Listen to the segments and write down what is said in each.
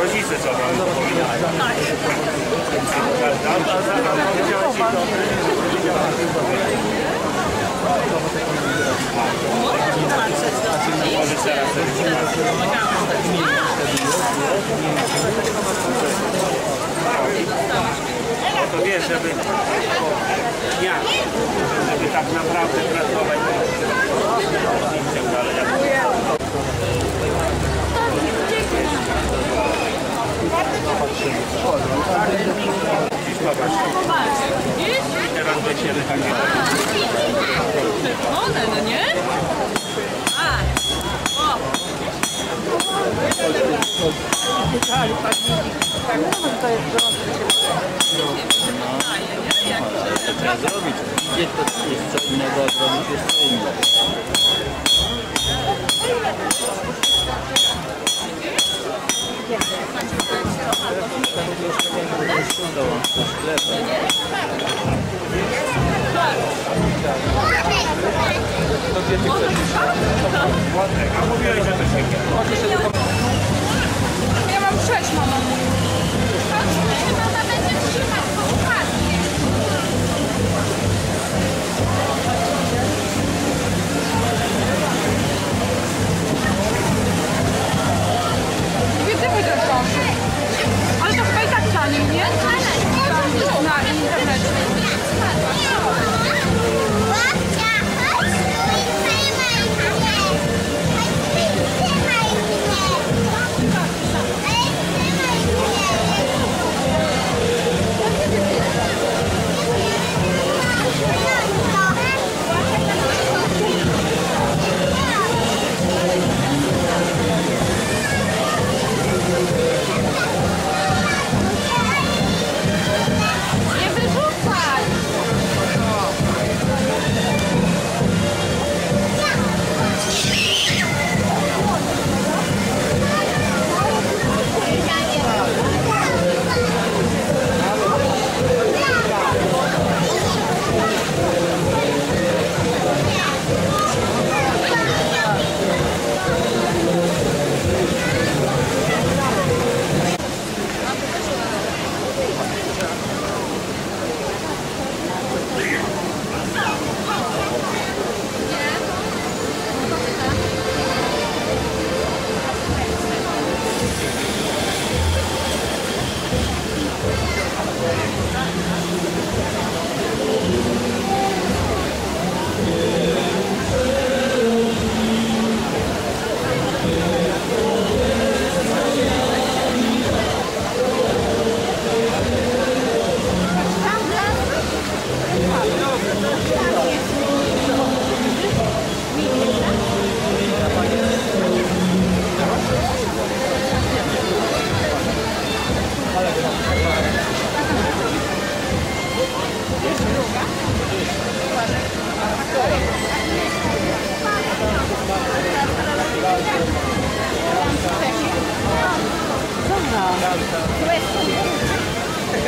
Rodzice co wam dopominają. Prawda? A za nam powiedziałeś i to powiedziałaś. Może teraz też wiesz, żeby ja, żeby tak naprawdę pracować i tak dalej. Teraz będzie takie One, no nie? A, o, trzeba zrobić. Idzie to jest co innego, a zrobić jest co innego. Dołącz do sklepu. A mówiłeś, że to się ja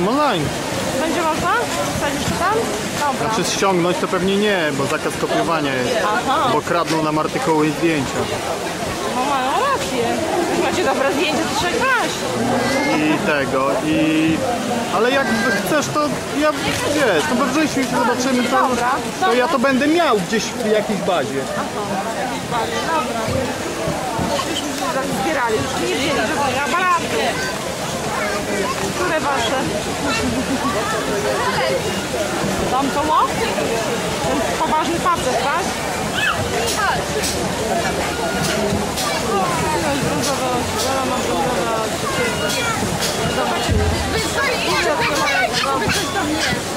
Czemu online? Będzie można? Wsadzisz to tam? Dobra. Czy ściągnąć to pewnie nie, bo zakaz kopiowania jest. Aha, Bo kradną nam artykuły i zdjęcia. bo mają rację. Macie dobre zdjęcie, to trzeba kraść. i tego i... Ale jak chcesz to ja wiesz, to we wrześniu się zobaczymy to, Dobra, to ja to będę miał gdzieś w jakiejś bazie. Dobra. Już mi się zbierali, już nie wiedzieli, że moje aparaty. Które wasze? Tam to koło? Ten poważny facet, tak? Tak. Brązowa, zielona, brązowa, Zobacz. Wyzwoli! Coś tam jest.